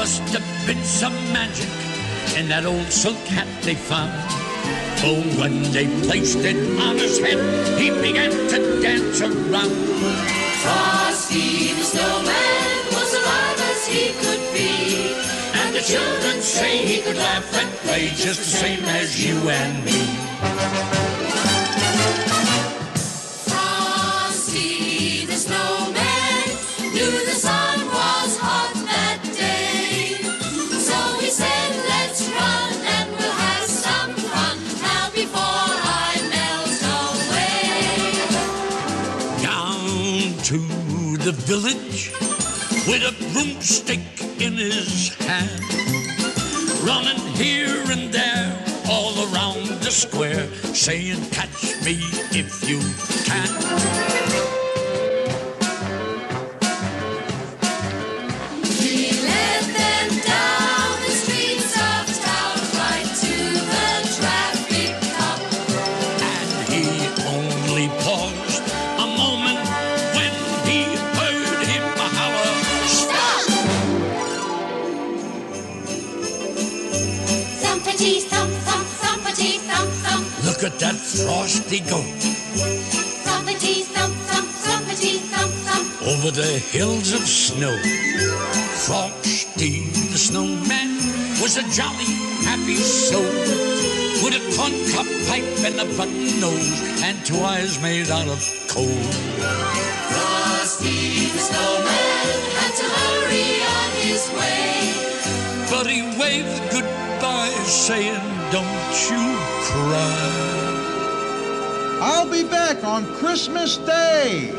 Must have been some magic in that old silk hat they found. For when they placed it on his head, he began to dance around. Frosty the snowman was alive as he could be. And the children say he could laugh and play just the same as you and me. Frosty the snowman knew the sun to the village with a broomstick in his hand, running here and there all around the square, saying, Catch me if you can. Thump thump Look at that frosty goat thumpity thump thump thumpity thump thump. over the hills of snow. Frosty the snowman was a jolly, happy soul with a corncob pipe and a button nose and two eyes made out of coal. Frosty the snowman had to hurry on his way. But he waved goodbye, saying, Don't you cry. I'll be back on Christmas Day.